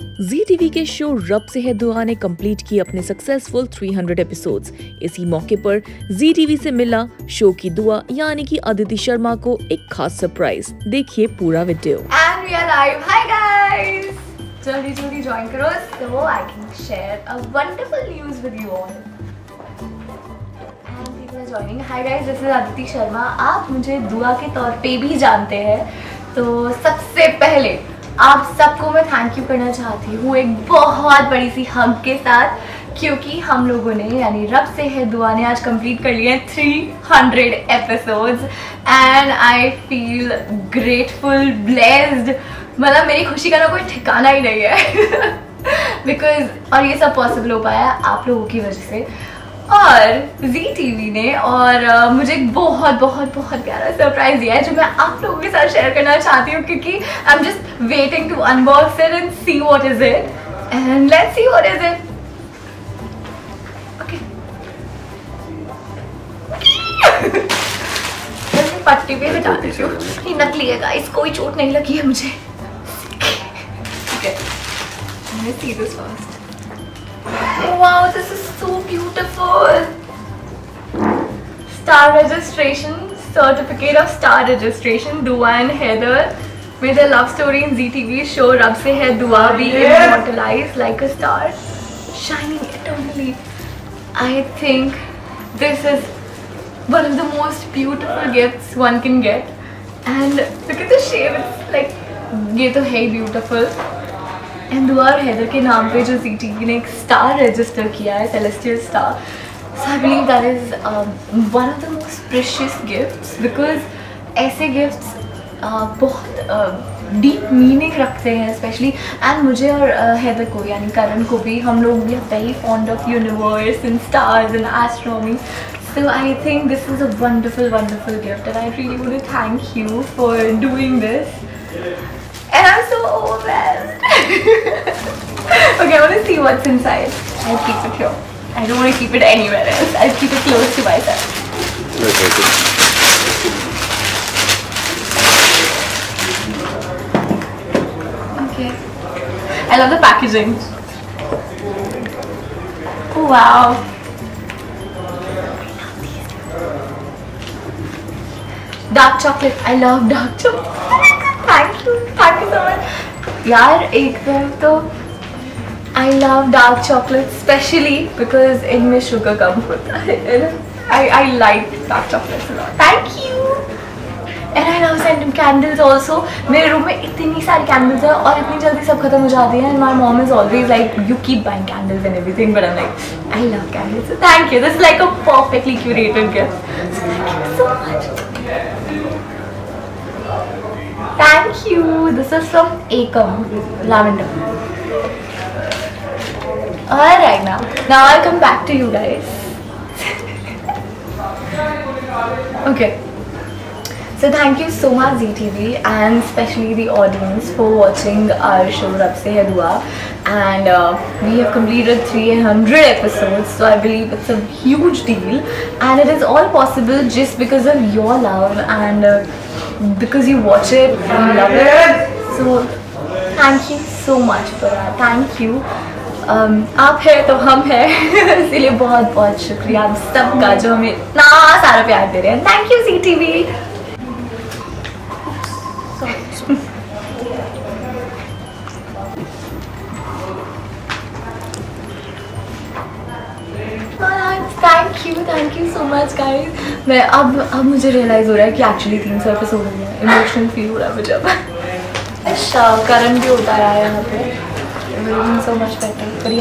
जी TV के show रब से है दुआ ने कंप्लीट की अपने सक्सेसफुल 300 एपिसोड्स इसी मौके पर जी टीवी से मिला शो की दुआ यानी कि अदिति शर्मा को एक खास सरप्राइज़ देखिए पूरा video And we are live. Hi guys! जल्दी जल्दी ज्वाइन करो so I can share a wonderful news with you all. And people are joining. Hi guys, this is Aditi Sharma. आप मुझे दुआ के तौर पे भी जानते हैं तो सबसे पहले आप सबको मैं थैंक यू करना चाहती हूँ एक बहुत बड़ी सी हग के साथ, क्योंकि हम लोगों ने, यानी रब से है दुआ ने आज कंप्लीट कर लिए three hundred episodes and I feel grateful blessed मतलब मेरी खुशी का ना कोई ठिकाना ही नहीं है। बिकॉज़ और ये सब पॉसिबल हो पाया आप लोगों की वजह से। और जी टीवी ने और uh, मुझे एक बहुत बहुत बहुत प्यारा सरप्राइज़ दिया है जो मैं आप लोगों के साथ शेयर करना चाहती हूँ क्योंकि I am just waiting to unbox it and see what is it and let's see what is it पट्टी पे बिठा देती हूँ। ये नकली है गाइस कोई चोट नहीं लगी है मुझे। okay I'm gonna see this first Wow, this is so beautiful. Star registration, certificate of star registration, Dua and Heather. May their love story in ZTV show Rab Se Hai Dua be immortalized like a star, shining eternally. I think this is one of the most beautiful gifts one can get. And look at the shape, it's like, ये तो है beautiful. And और हैदर के नाम पे जो G T ने एक स्टार रजिस्टर किया है celestial star so I believe that is one of the most precious gifts because ऐसे गिफ्ट्स uh, बहुत डीप uh, मीनिंग रखते हैं स्पेशली एंड मुझे और हैदर uh, को यानी करण को भी हम लोग भी very fond of universe and stars and astronomy I think this is a wonderful, wonderful gift, and I really want to thank you for doing this. Okay, I want to see what's inside. I'll keep it here. I don't want to keep it anywhere else. I'll keep it close to myself. Okay. I love the packaging. Oh, wow. Dark chocolate. I love dark chocolate. यार, एक तरफ़ तो I love dark chocolate specially because इनमें sugar कम होता है I I like dark chocolate thank you and I love scenting candles also मेरे room में इतनी सारी कैंडल्स है और इतनी जल्दी सब खत्म हो जाती हैं and my mom is always like you keep buying candles and everything but I like I love candles thank you this like a perfectly curated gift so much You. This is from Akam Lavender. Alright now. Now I'll come back to you guys. okay. So thank you so much ZTV and especially the audience for watching our show Rab Se Hai Dua and uh, we have completed 300 episodes so I believe it's a huge deal and it is all possible just because of your love and uh, because you watch it and love it so thank you so much for that thank you um, आप है तो हम है इसलिए बहुत बहुत शुक्रिया आप सबका जो हमें इतना सारा प्यार दे रहे हैं thank you C T V thank you thank you so much guys मैं अब अब मुझे रियलाइज़ हो रहा है कि एक्चुअली तीन सौ एपिसोड हो है इमोशनल फील हो रहा है मुझे अब। अच्छा करण भी होता रहा है यहाँ पे। So much better but he